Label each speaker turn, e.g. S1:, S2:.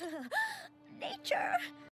S1: Nature!